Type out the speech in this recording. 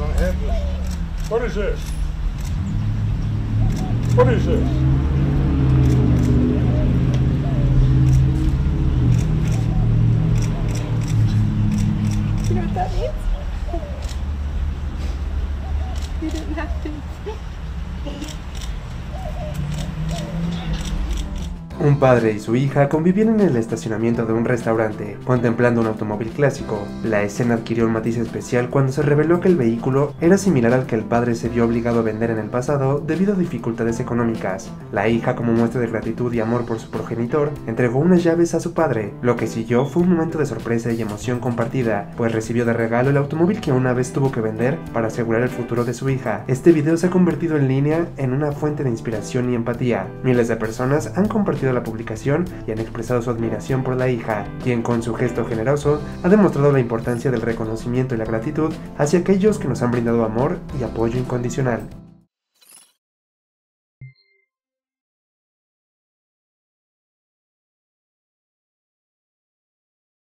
don't have this. What is this? What is this? You know what that means? You didn't have to. Un padre y su hija convivían en el estacionamiento de un restaurante, contemplando un automóvil clásico. La escena adquirió un matiz especial cuando se reveló que el vehículo era similar al que el padre se vio obligado a vender en el pasado debido a dificultades económicas. La hija, como muestra de gratitud y amor por su progenitor, entregó unas llaves a su padre. Lo que siguió fue un momento de sorpresa y emoción compartida, pues recibió de regalo el automóvil que una vez tuvo que vender para asegurar el futuro de su hija. Este video se ha convertido en línea en una fuente de inspiración y empatía. Miles de personas han compartido la publicación y han expresado su admiración por la hija, quien con su gesto generoso ha demostrado la importancia del reconocimiento y la gratitud hacia aquellos que nos han brindado amor y apoyo incondicional.